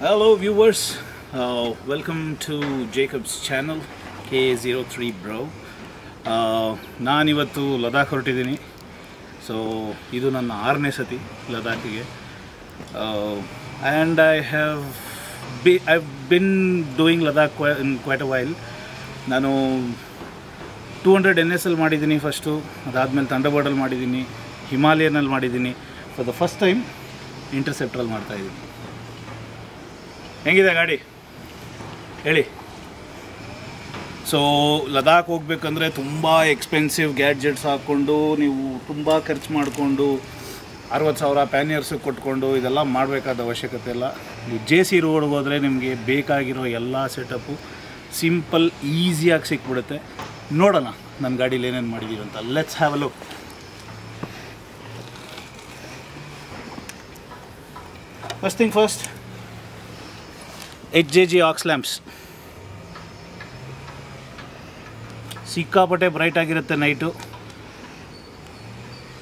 Hello, viewers. Uh, welcome to Jacob's channel, K03 Bro. Uh, ನಾನಿವತ್ತು Ladakh ಹೊರಟಿದ್ದೀನಿ. So ಇದು ನನ್ನ ಆರನೇ ಸತಿ ಲದಾಖಿಗೆ and I have be I been doing Ladakh in quite a while ನಾನು two hundred N S L ಮಾಡಿದ್ದೀನಿ first ಅದಾದಮೇಲೆ ತಂಡಬೋರ್ಡಲ್ಲಿ ಮಾಡಿದ್ದೀನಿ ಹಿಮಾಲಯನಲ್ಲಿ ಮಾಡಿದ್ದೀನಿ. ಫಾರ್ ದ ಫಸ್ಟ್ ಟೈಮ್ ಇಂಟರ್ಸೆಪ್ಟ್ರಲ್ಲಿ ಮಾಡ್ತಾಯಿದ್ದೀನಿ ಹೆಂಗಿದೆ ಗಾಡಿ? ಹೇಳಿ. ಸೊ ಲದಾಖ್ ಹೋಗ್ಬೇಕಂದ್ರೆ ತುಂಬ ಎಕ್ಸ್ಪೆನ್ಸಿವ್ ಗ್ಯಾಡ್ಜೆಟ್ಸ್ ಹಾಕ್ಕೊಂಡು, ನೀವು ತುಂಬ ಖರ್ಚು ಮಾಡಿಕೊಂಡು, ಅರವತ್ತು ಸಾವಿರ ಪ್ಯಾನಿಯರ್ಸ್ ಕೊಟ್ಕೊಂಡು ಇದೆಲ್ಲ ಮಾಡಬೇಕಾದ ಅವಶ್ಯಕತೆ ಇಲ್ಲ. ನೀವು ಜೆ ಸಿ ರೋಡ್ಗೆ ಹೋದರೆ ನಿಮಗೆ ಬೇಕಾಗಿರೋ ಎಲ್ಲ ಸೆಟಪ್ಪು ಸಿಂಪಲ್ ಈಸಿಯಾಗಿ ಸಿಕ್ಬಿಡುತ್ತೆ. ನೋಡೋಣ ನನ್ನ ಗಾಡೀಲಿ ಏನೇನು ಮಾಡಿದ್ದೀವಿ ಅಂತ. Let's have a look first thing first H J G aux lamps ಸಿಕ್ಕಾಪಟ್ಟೆ ಬ್ರೈಟ್ ಆಗಿರುತ್ತೆ ನೈಟು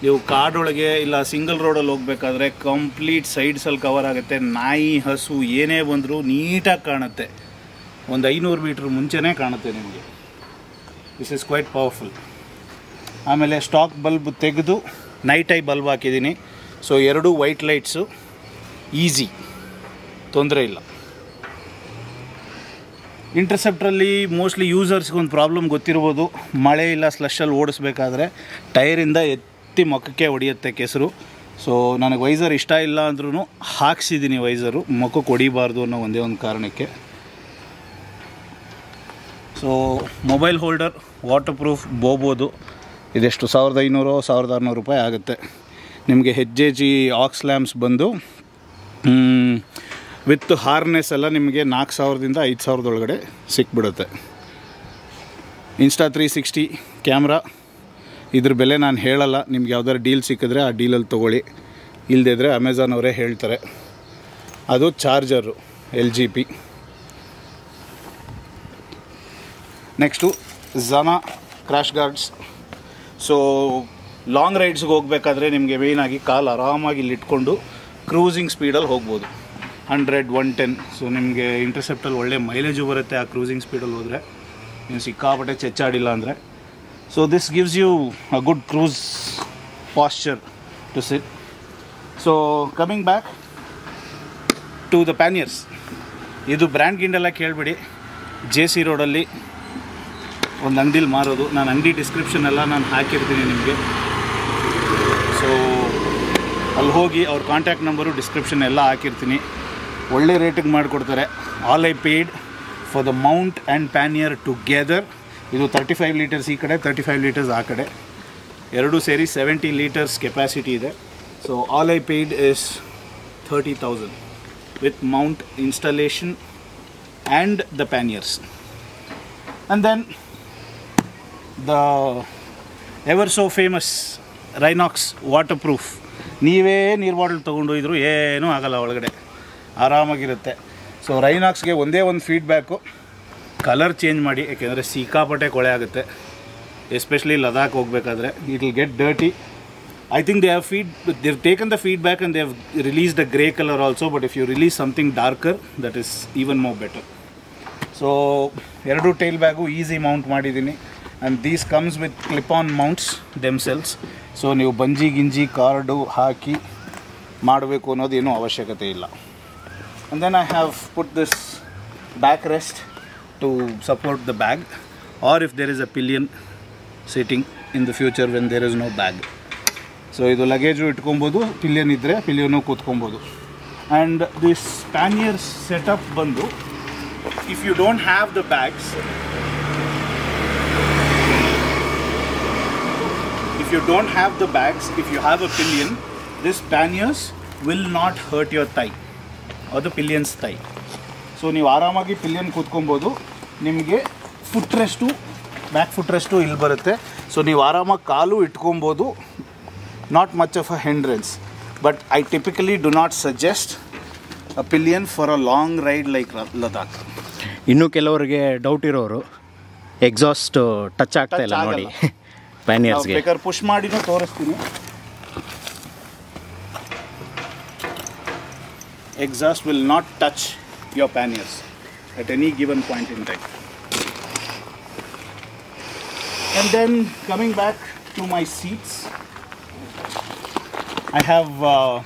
ನೀವು ಕಾಡೊಳಗೆ ಇಲ್ಲ ಸಿಂಗಲ್ ರೋಡಲ್ಲಿ ಹೋಗ್ಬೇಕಾದ್ರೆ ಕಂಪ್ಲೀಟ್ ಸೈಡ್ಸಲ್ಲಿ ಕವರ್ ಆಗುತ್ತೆ. ನಾಯಿ, ಹಸು, ಏನೇ ಬಂದರೂ ನೀಟಾಗಿ ಕಾಣುತ್ತೆ. ಒಂದು ಐನೂರು ಮೀಟ್ರ್ ಮುಂಚೆನೇ ಕಾಣುತ್ತೆ ನಿಮಗೆ. ದಿಸ್ ಇಸ್ ಕ್ವೈಟ್ ಪವರ್ಫುಲ್ ಆಮೇಲೆ ಸ್ಟಾಕ್ ಬಲ್ಬ್ ತೆಗೆದು ನೈಟ್ ಐ ಬಲ್ಬ್ ಹಾಕಿದ್ದೀನಿ. ಸೊ ಎರಡು ವೈಟ್ ಲೈಟ್ಸು ಈಸಿ ತೊಂದರೆ ಇಲ್ಲ. ಇಂಟರ್ಸೆಪ್ಟ್ರಲ್ಲಿ ಮೋಸ್ಟ್ಲಿ ಯೂಸರ್ಸ್ಗೊಂದು ಪ್ರಾಬ್ಲಮ್ ಗೊತ್ತಿರ್ಬೋದು. ಮಳೆ ಇಲ್ಲ ಸ್ಲಶಲ್ಲಿ ಓಡಿಸ್ಬೇಕಾದ್ರೆ ಟೈರಿಂದ ಎತ್ತಿ ಮುಖಕ್ಕೆ ಹೊಡೆಯುತ್ತೆ ಕೆಸರು. ಸೊ ನನಗೆ ವೈಸರ್ ಇಷ್ಟ ಇಲ್ಲ ಅಂದ್ರೂ ಹಾಕ್ಸಿದ್ದೀನಿ ವೈಸರು ಮುಖಕ್ಕೆ ಹೊಡಿಬಾರ್ದು ಅನ್ನೋ ಒಂದೇ ಒಂದು ಕಾರಣಕ್ಕೆ. So mobile holder water proof ಬೋಬೋದು. ಇದೆಷ್ಟು? ಸಾವಿರದ ಐನೂರು, ಸಾವಿರದ ಆರುನೂರು ರೂಪಾಯಿ ಆಗುತ್ತೆ. ನಿಮಗೆ H J G aux lamps ಬಂದು ವಿತ್ ಹಾರ್ನೆಸ್ ಎಲ್ಲ ನಿಮಗೆ ನಾಲ್ಕು ಸಾವಿರದಿಂದ ಐದು ಸಾವಿರದೊಳಗಡೆ ಸಿಕ್ಬಿಡುತ್ತೆ. Insta three sixty camera. ಇದ್ರ ಬೆಲೆ ನಾನು ಹೇಳಲ್ಲ, ನಿಮ್ಗೆ ಯಾವ್ದಾದ್ರು ಡೀಲ್ ಸಿಕ್ಕಿದ್ರೆ ಆ ಡೀಲಲ್ಲಿ ತೊಗೊಳ್ಳಿ. ಇಲ್ಲದಿದ್ದರೆ ಅಮೆಝಾನ್ ಅವರೇ ಹೇಳ್ತಾರೆ. ಅದು charger, L G P. Next Zana crash guards so long ರೈಡ್ಸ್ಗೆ ಹೋಗಬೇಕಾದ್ರೆ ನಿಮಗೆ ಮೇಯ್ನಾಗಿ ಕಾಲು ಆರಾಮಾಗಿ ಇಲ್ಲಿ ಇಟ್ಕೊಂಡು ಕ್ರೂಸಿಂಗ್ ಸ್ಪೀಡಲ್ಲಿ ಹೋಗ್ಬೋದು. Hundred one ten. ಸೊ ನಿಮಗೆ ಇಂಟರ್ಸೆಪ್ಟಲ್ಲಿ ಒಳ್ಳೆ ಮೈಲೇಜು ಬರುತ್ತೆ ಆ ಕ್ರೂಸಿಂಗ್ ಸ್ಪೀಡಲ್ಲಿ ಹೋದರೆ. ನೀವು ಸಿಕ್ಕಾಪಟ್ಟೆ ಚೆಚ್ಚಾಡಿಲ್ಲ ಅಂದರೆ. So this gives you a good cruise posture to sit so coming back to the panniers ಇದು ಬ್ರ್ಯಾಂಡ್ ಗಿಂಡೆಲ್ಲ ಕೇಳಬೇಡಿ. ಜೆ ಸಿ ರೋಡಲ್ಲಿ ಒಂದು ಅಂಗಡಿಲಿ ಮಾರೋದು. ನಾನು ಅಂಗಡಿ ಡಿಸ್ಕ್ರಿಪ್ಷನ್ ಎಲ್ಲ ನಾನು ಹಾಕಿರ್ತೀನಿ ನಿಮಗೆ. ಸೊ ಅಲ್ಲಿ ಹೋಗಿ ಅವ್ರ ಕಾಂಟ್ಯಾಕ್ಟ್ ನಂಬರು ಡಿಸ್ಕ್ರಿಪ್ಷನ್ ಎಲ್ಲ ಹಾಕಿರ್ತೀನಿ. ಒಳ್ಳೆ ರೇಟಿಗೆ ಮಾಡಿಕೊಡ್ತಾರೆ. All I paid for the mount and pannier together ಇದು ತರ್ಟಿ ಫೈವ್ ಲೀಟರ್ಸ್ ಈ ಕಡೆ ತರ್ಟಿ ಫೈವ್ ಲೀಟರ್ಸ್ ಆ ಕಡೆ. ಎರಡೂ ಸೇರಿ ಸೆವೆಂಟಿ ಲೀಟರ್ಸ್ ಕೆಪಾಸಿಟಿ ಇದೆ. So all I paid is thirty thousand with mount installation and the panniers and then the ever so famous Rynox water proof ನೀವೇ ನೀರು bottle ತೊಗೊಂಡು ಇದ್ರು ಏನೂ ಆಗಲ್ಲ ಒಳಗಡೆ. ಆರಾಮಾಗಿರುತ್ತೆ. ಸೊ ರೈನಾಕ್ಸ್ಗೆ ಒಂದೇ ಒಂದು ಫೀಡ್ಬ್ಯಾಕು ಕಲರ್ ಚೇಂಜ್ ಮಾಡಿ, ಏಕೆಂದರೆ ಸಿಕ್ಕಾಪಟ್ಟೆ ಕೊಳೆ ಆಗುತ್ತೆ. ಎಸ್ಪೆಷಲಿ ಲದಾಖ್ ಹೋಗಬೇಕಾದ್ರೆ it will get dirty I think they have feed they've taken the feedback and they have release the grey colour also but if you release something darker that is even more better so ಎರಡು tail bag easy mount ಮಾಡಿದ್ದೀನಿ. And these comes with clip on mounts themselves so ನೀವು bungee ಗಿಂಜಿ cord ಹಾಕಿ ಮಾಡಬೇಕು ಅನ್ನೋದೇನೂ ಅವಶ್ಯಕತೆ ಇಲ್ಲ. And then I have put this back rest to support the bag or if there is a pillion sitting in the future when there is no bag so ಇದು luggage ಇಟ್ಕೊಬೋದು pillion ಇದ್ದರೆ pillion ಕೂತ್ಕೊಬೋದು. And this panniers setup ಬಂದು, if you don't have the bags, if you don't have the bags, if you have a pillion, this panniers will not hurt your thigh. Or pillions tie so ನೀವು ಆರಾಮಾಗಿ pillion ಕೂತ್ಕೊಬೋದು. ನಿಮಗೆ foot rest back foot rest ಇಲ್ಲಿ ಬರುತ್ತೆ. So ನೀವು ಆರಾಮಾಗಿ ಕಾಲು ಇಟ್ಕೊಬೋದು. Not much of a hindrance but I typically do not suggest a pillion for a long ride like Ladakh ಇನ್ನೂ ಕೆಲವರಿಗೆ ಡೌಟ್ ಇರೋರು ಎಕ್ಸಾಸ್ಟ್ ಟಚ್ ಆಗ್ತಾ ಇಲ್ಲ ನೋಡಿ. ಬೇಕಾದ್ರೆ ಪುಷ್ ಮಾಡಿನೂ ತೋರಿಸ್ತೀನಿ. Exhaust will not touch your panniers at any given point in time. And then coming back to my seats, I have uh,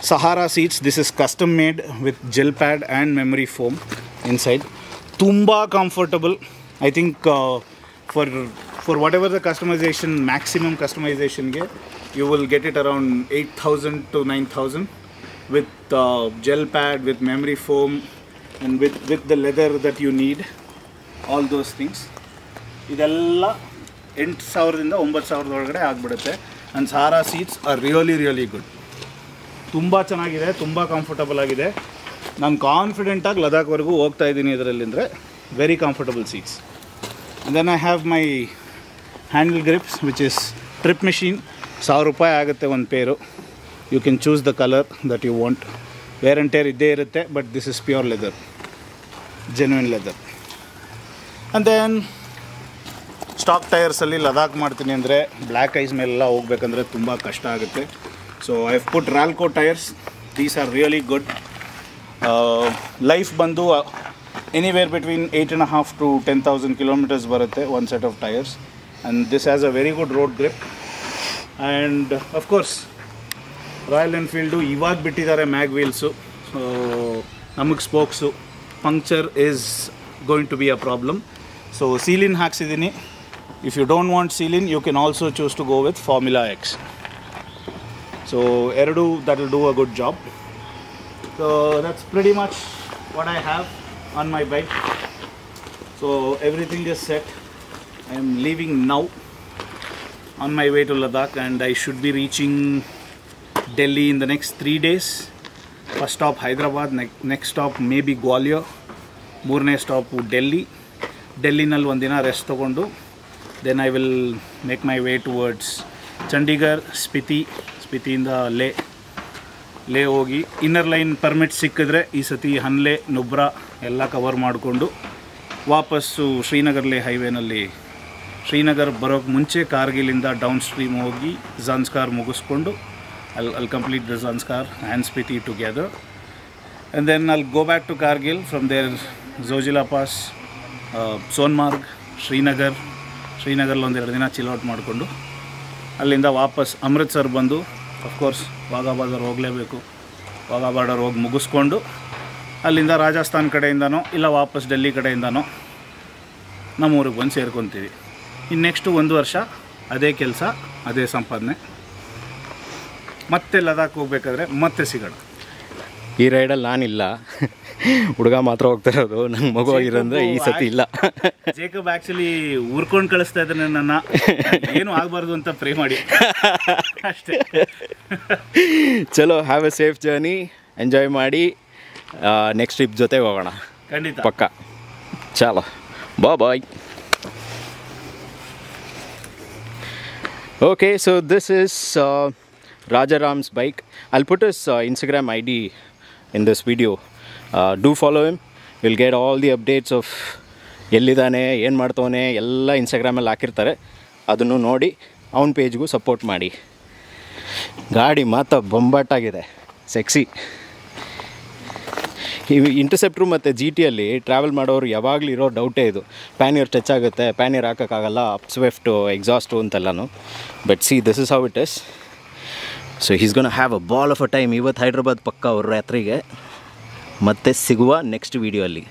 Sahara seats. This is custom made with gel pad and memory foam inside. Tumba comfortable. I think uh, for for whatever the customization, maximum customization, ge, you will get it around 8,000 to 9,000 with uh, gel pad, with memory foam, and with with the leather that you need. All those things. ಇದೆಲ್ಲ ಎಂಟು ಸಾವಿರದಿಂದ ಒಂಬತ್ತು ಸಾವಿರದ ಒಳಗಡೆ ಆಗಿಬಿಡುತ್ತೆ. And Saara seats are really really good ತುಂಬ ಚೆನ್ನಾಗಿದೆ ತುಂಬ ಕಂಫರ್ಟಬಲ್ ಆಗಿದೆ. ನಾನು ಕಾನ್ಫಿಡೆಂಟಾಗಿ ಲದಾಖ್ವರೆಗೂ ಹೋಗ್ತಾ ಇದ್ದೀನಿ ಇದರಲ್ಲಿ ಅಂದರೆ very comfortable seats then I have my handle grips which is trip machine ಸಾವಿರ ರೂಪಾಯಿ ಆಗುತ್ತೆ ಒಂದು pair you can choose the colour that you want wear and tear ಇದ್ದೇ ಇರುತ್ತೆ but this is pure leather genuine leather and then stock ಟೈರ್ಸಲ್ಲಿ Ladakh ಮಾಡ್ತೀನಿ ಅಂದರೆ black ice ಮೇಲೆಲ್ಲ ಹೋಗ್ಬೇಕಂದ್ರೆ ತುಂಬ ಕಷ್ಟ ಆಗುತ್ತೆ. ಸೊ ಐ ಹ್ put Ralco tyres these are really good life ಬಂದು anywhere between eight and half to ten thousand kilometres ಬರುತ್ತೆ one set of tyres and this has a very good road grip and of course Royal Enfield ಇವಾಗ ಬಿಟ್ಟಿದ್ದಾರೆ mag wheels so ನಮಗೆ spokes puncture is going to be a problem so sealant ಹಾಕ್ಸಿದ್ದೀನಿ if you don't want sealant you can also choose to go with formula X so ಎರಡು that will do a good job so that's pretty much what I have on my bike so everything is set I am leaving now on my way to Ladakh and I should be reaching Delhi in the next three days. First stop Hyderabad, ne- next stop maybe Gwalior, ಮೂರನೇ stop Delhi ಡೆಲ್ಲಿನಲ್ಲಿ ಒಂದಿನ rest ತೊಗೊಂಡು then I will make my way towards Chandigarh Spiti ಸ್ಪಿತಿಯಿಂದ Leh Leh ಹೋಗಿ inner line permit ಸಿಕ್ಕಿದ್ರೆ ಈ ಸತಿ ಹನ್ಲೆ ನುಬ್ರಾ ಎಲ್ಲ cover ಮಾಡಿಕೊಂಡು ವಾಪಸ್ಸು ಶ್ರೀನಗರ್ ಲೇ ಹೈವೇನಲ್ಲಿ ಶ್ರೀನಗರ್ ಬರೋಕ್ಕೆ ಮುಂಚೆ ಕಾರ್ಗಿಲಿಂದ ಡೌನ್ ಸ್ಟ್ರೀಮ್ ಹೋಗಿ ಝಾನ್ಸ್ಕಾರ್ ಮುಗಿಸ್ಕೊಂಡು ಅಲ್ಲಿ ಅಲ್ಲಿ complete the Zanskar and Spiti together and then ಅಲ್ಲಿ go back to Kargil from there Zojila pass Sonamarg Srinagar ಶ್ರೀನಗರ್ಲಿ ಒಂದೆರಡು ದಿನ ಚಿಲ್ಔಟ್ ಮಾಡಿಕೊಂಡು ಅಲ್ಲಿಂದ ವಾಪಸ್ ಅಮೃತ್ಸರ್ ಬಂದು ಅಫ್ಕೋರ್ಸ್ ವಾಘಾ ಬಾರ್ಡರ್ ಹೋಗಲೇಬೇಕು. ವಾಘಾ ಬಾರ್ಡರ್ ಹೋಗಿ ಮುಗಿಸ್ಕೊಂಡು ಅಲ್ಲಿಂದ ರಾಜಸ್ಥಾನ್ ಕಡೆಯಿಂದನೋ ಇಲ್ಲ ವಾಪಸ್ ಡೆಲ್ಲಿ ಕಡೆಯಿಂದನೋ ನಮ್ಮ ಊರಿಗೆ ಬಂದು ಸೇರ್ಕೊತೀವಿ. ಇನ್ನು ನೆಕ್ಸ್ಟು ಒಂದು ವರ್ಷ ಅದೇ ಕೆಲಸ, ಅದೇ ಸಂಪಾದನೆ. ಮತ್ತೆ ಲದಾಖ್ ಹೋಗ್ಬೇಕಾದ್ರೆ ಮತ್ತೆ ಸಿಗೋಣ. ಈ ರೈಡಲ್ಲಿ ನಾನಿಲ್ಲ. ಹುಡುಗ ಮಾತ್ರ ಹೋಗ್ತಾ ಇರೋದು ನಂಗೆ ಮಗು ಆಗಿರೋದ್ರೆ ಈ ಸತಿ ಇಲ್ಲ. ಜೇಕಬ್ ಆ್ಯಕ್ಚುಲಿ ಉರ್ಕೊಂಡು ಕಳಿಸ್ತಾ ಇದ್ದಾನೆ ನನ್ನ. ಏನು ಆಗಬಾರ್ದು ಅಂತ ಪ್ರೇ ಮಾಡಿ. ಅಷ್ಟೇ. ಚಲೋ have a safe journey enjoy ಮಾಡಿ. ನೆಕ್ಸ್ಟ್ ಟ್ರಿಪ್ ಜೊತೆ ಹೋಗೋಣ. ಖಂಡಿತ. ಪಕ್ಕ. ಚಲೋ. ಬಾ bye okay so this uh, Rajaram's bike. I'll put his uh, Instagram ID in this video. Uh, do follow him. You'll get all the updates of ಎಲ್ಲಿದ್ದಾನೆ ಏನು ಮಾಡ್ತವನೆ ಎಲ್ಲ ಇನ್ಸ್ಟಾಗ್ರಾಮಲ್ಲಿ ಹಾಕಿರ್ತಾರೆ. ಅದನ್ನು ನೋಡಿ ಅವನ ಪೇಜ್ಗೂ ಸಪೋರ್ಟ್ ಮಾಡಿ. ಗಾಡಿ ಮಾತ್ರ ಬೊಂಬಾಟಾಗಿದೆ. ಸೆಕ್ಸಿ ಈ ಇಂಟರ್ಸೆಪ್ಟ್ರು ಮತ್ತು ಜಿ ಟಿಯಲ್ಲಿ ಟ್ರಾವೆಲ್ ಮಾಡೋರು ಯಾವಾಗಲೂ ಇರೋ ಡೌಟೇ ಇದು. ಪ್ಯಾನಿಯರ್ ಟಚ್ ಆಗುತ್ತೆ ಪ್ಯಾನಿಯರ್ ಹಾಕೋಕ್ಕಾಗಲ್ಲ up Swift exhaust ಅಂತೆಲ್ಲನೂ. But see this is how it is so he's gonna have a ball of a time ಇವತ್ತು ಹೈದ್ರಾಬಾದ್ ಪಕ್ಕ ಅವ್ರ ರಾತ್ರಿಗೆ ಮತ್ತೆ ಸಿಗುವ ನೆಕ್ಸ್ಟ್ ವೀಡಿಯೋ ಅಲ್ಲಿ.